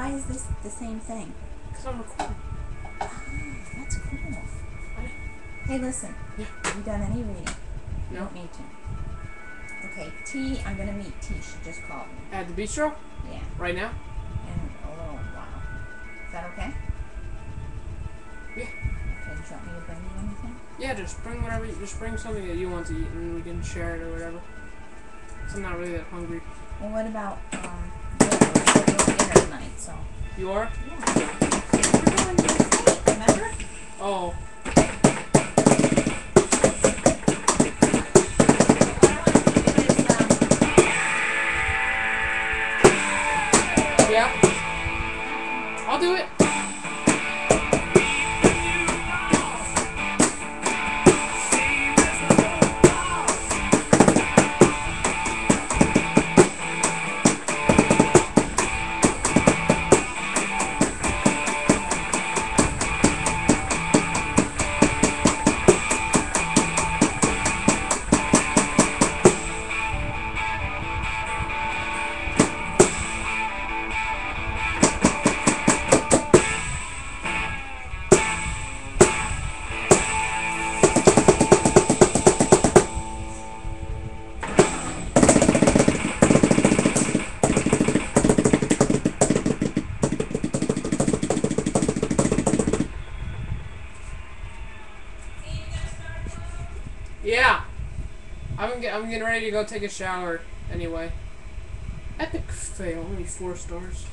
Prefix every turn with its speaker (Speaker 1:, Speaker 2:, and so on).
Speaker 1: why is this the same thing?
Speaker 2: Because I'm recording.
Speaker 1: Ah, that's cool.
Speaker 2: Okay.
Speaker 1: Hey, listen.
Speaker 2: Yeah.
Speaker 1: Have you done any reading? No.
Speaker 2: You don't
Speaker 1: need to. Okay, T, I'm going to meet T. She just called me.
Speaker 2: At the bistro?
Speaker 1: Yeah.
Speaker 2: Right now?
Speaker 1: In a little while. Is that okay?
Speaker 2: Yeah. Okay,
Speaker 1: do you want me to bring you anything?
Speaker 2: Yeah, just bring whatever, you, just bring something that you want to eat and we can share it or whatever. I'm not really that hungry.
Speaker 1: Well, what about, um, so.
Speaker 2: You are?
Speaker 1: Yeah. We're going to the state, remember?
Speaker 2: Oh, Yeah. I'm get, I'm getting ready to go take a shower anyway. Epic fail, only four stars.